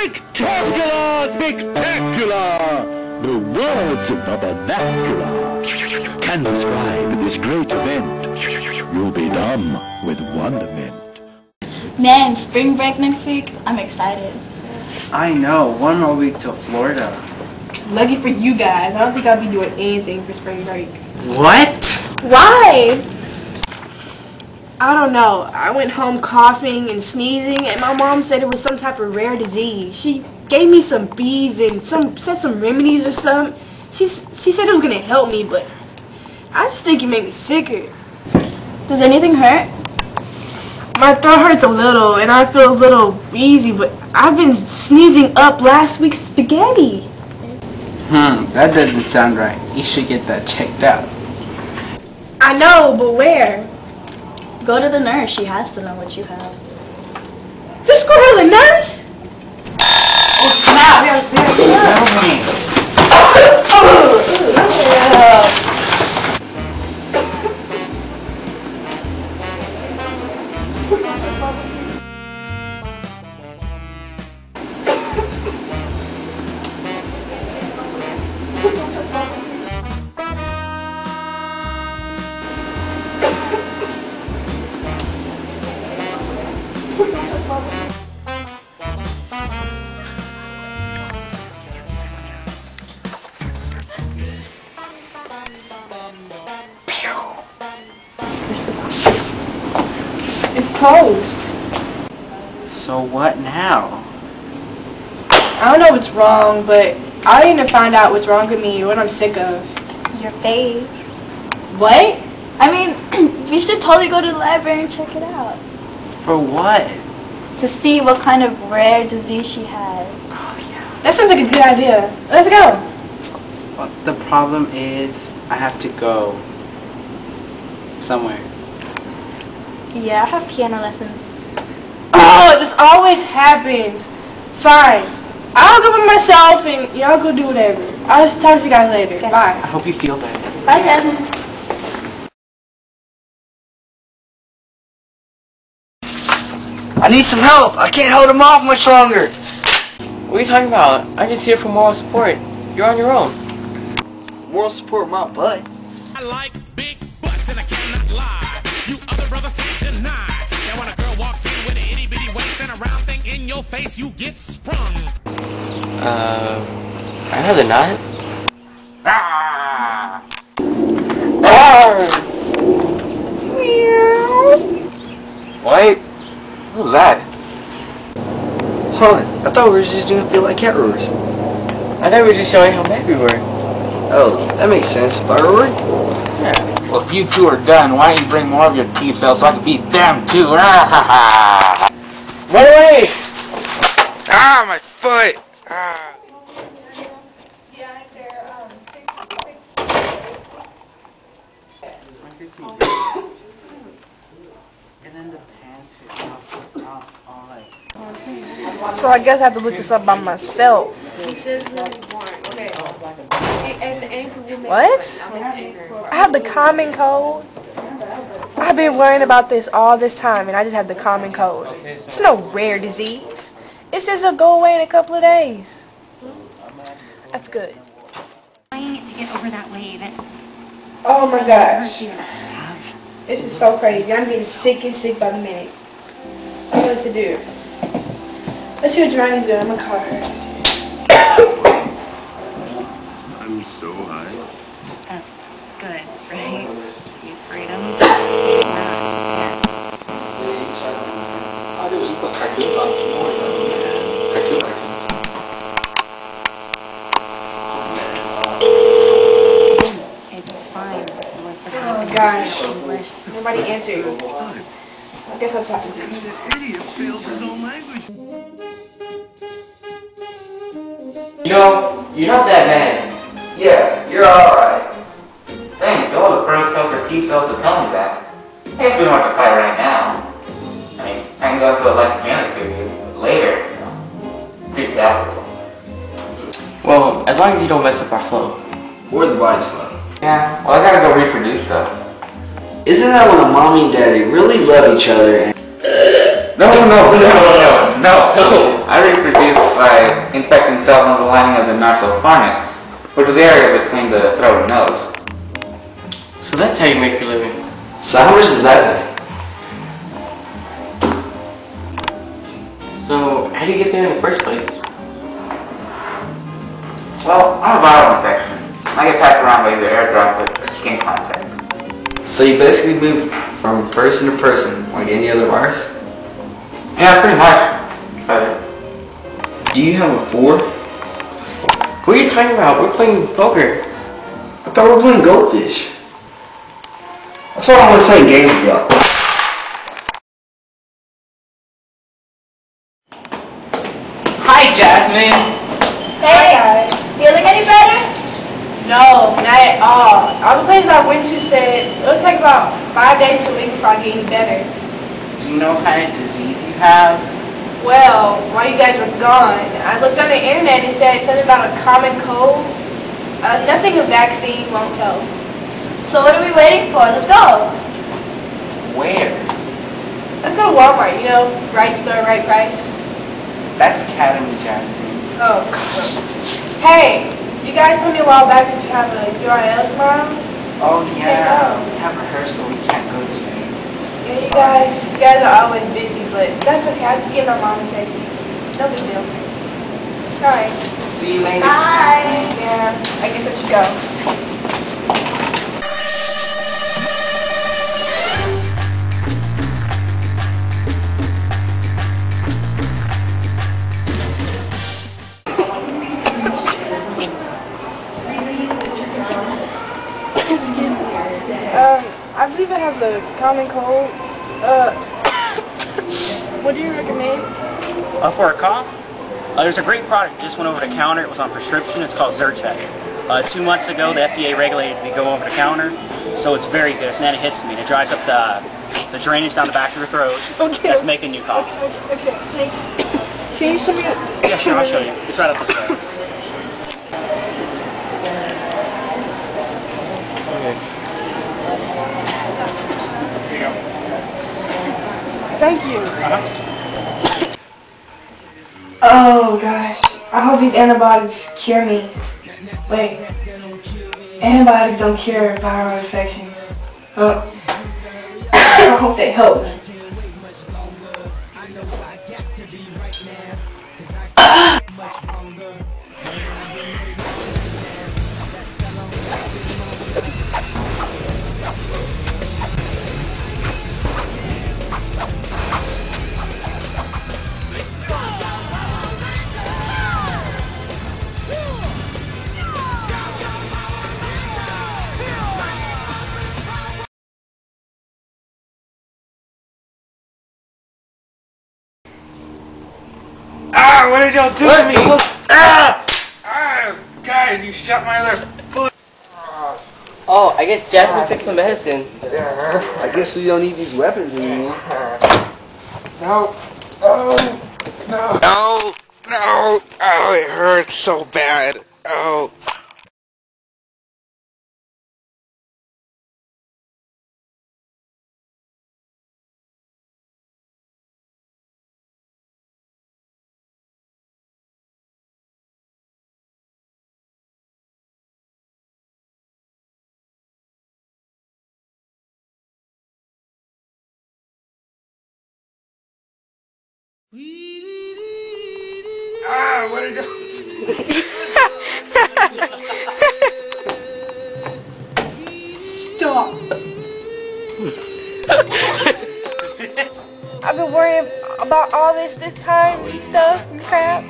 Spectacular! Spectacular! The words of the vernacular can describe this great event. You'll be dumb with wonderment. Man, spring break next week? I'm excited. I know, one more week till Florida. Lucky for you guys, I don't think I'll be doing anything for spring break. What? Why? I don't know. I went home coughing and sneezing, and my mom said it was some type of rare disease. She gave me some beads and some said some remedies or something. She she said it was gonna help me, but I just think it made me sicker. Does anything hurt? My throat hurts a little, and I feel a little wheezy, but I've been sneezing up last week's spaghetti. Hmm, that doesn't sound right. You should get that checked out. I know, but where? Go to the nurse. She has to know what you have. This school has a nurse? It's closed. So what now? I don't know what's wrong, but I need to find out what's wrong with me, what I'm sick of. Your face. What? I mean, we should totally go to the library and check it out. For what? To see what kind of rare disease she has. Oh, yeah. That sounds like a good idea. Let's go. Well, the problem is I have to go somewhere. Yeah, I have piano lessons. Oh, this always happens. Fine. I'll go by myself and y'all go do whatever. I'll just talk to you guys later. Okay. Bye. I hope you feel better. Bye, Jasmine. I need some help. I can't hold him off much longer. What are you talking about? I'm just here for moral support. You're on your own. Moral support my butt. I like brothers can't deny. That when a girl walks in with an itty bitty waist and a round thing in your face, you get sprung. Uh, I'd rather not. Ah! Wait, what What was that? Huh, I thought we were just doing feel like cat roars. I thought we were just showing how bad we were. Oh, that makes sense. Firework? Well, if you two are done, why don't you bring more of your T-cells so I can beat them too? Run away! Ah, my foot! Ah. And then the pants fit all, all, all like... So I guess I have to look this up by myself. What? I have the common cold. I've been worrying about this all this time and I just have the common cold. It's no rare disease. It says it'll go away in a couple of days. That's good. trying to get over that wave. And Oh my gosh. This is so crazy. I'm getting sick and sick by the minute. I don't what to do. Let's see what Joanna's doing. I'm gonna call her. I'm so high. that's good, right? Sweet freedom. Yeah. All I do is put cartoons on. You know what cartoon cartoon. It's fine. Oh gosh. Nobody answered. I guess I'll talk to them. You know, you're not that bad. Yeah, you're alright. Thanks, you're the first helper T-cells to tell me that. Hey, we don't have to fight right now. I mean, I can go through a electrogenic period later, you know. Pretty capital. Well, as long as you don't mess up our flow. Or the body slam. Yeah, well I gotta go reproduce though. Isn't that when a mommy and daddy really love each other and No, no, no, no, no, no. I reproduce by infecting cells on the lining of the nasopharynx, which is the area between the throat and nose. So that's how you make your living. So how much does that? make? So how do you get there in the first place? Well, I'm a viral infection. I get passed around by either air droplet or skin contact. So you basically move from person to person, like any other virus? Yeah, pretty much. But Do you have a four? What are you talking about? We're playing poker. I thought we were playing Go Fish. That's why I'm only playing games with y'all. Hi, Jasmine. Hey guys. Feeling any better? No, not at all. All the places I went to said it'll take about five days to a week before I get any better. Do you know what kind of disease you have? Well, while you guys were gone, I looked on the internet and it said something about a common cold. Uh, nothing a vaccine won't help. So what are we waiting for? Let's go. Where? Let's go to Walmart, you know, right store, right price. That's Academy, Jasmine. Oh. Hey, you guys told me a while back that you have a UIL tomorrow. Oh yeah, we have rehearsal. We can't go you guys, you guys are always busy, but that's okay. I'll just give my mom a take me. No big deal. Alright. See you later. Bye. Yeah, I guess I should go. Have the common cold. Uh, what do you recommend? Uh, for a cough, uh, there's a great product just went over the counter. It was on prescription. It's called Zyrtec. Uh, two months ago, the FDA regulated me to go over the counter, so it's very good. It's an antihistamine. It dries up the, the drainage down the back of your throat. Okay. That's making you cough. Okay, thank you. Can you show me? Yeah, sure. I'll show you. It's right up this way. Here you go. Thank you. Oh gosh, I hope these antibiotics cure me. Wait, antibiotics don't cure viral infections. Oh, I hope they help me. Ah, what did y'all do to me? Ah! Ah! God, you shot my other foot. Oh, I guess Jasmine took some medicine. I guess we don't need these weapons anymore. No. Oh. No. No, no. Oh, it hurts so bad. Oh. Ah, what did you... Stop. I've been worrying about all this this time and stuff and crap.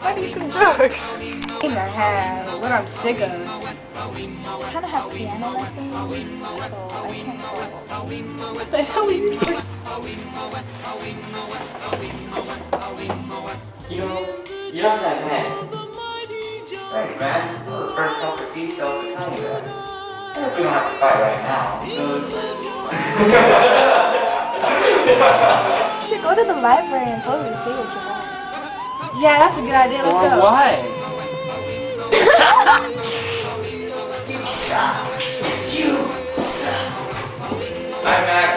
I need some drugs. The have what I'm sick of. I kind of have piano lessons, so I can't go. What the hell are you doing? You love that man. Thanks, man. You're the first couple of details. tell me that. We don't have to fight right now. you should go to the library and totally see what you want. Yeah, that's a good idea. Let's go. Why? you suck. You suck. Bye, Max.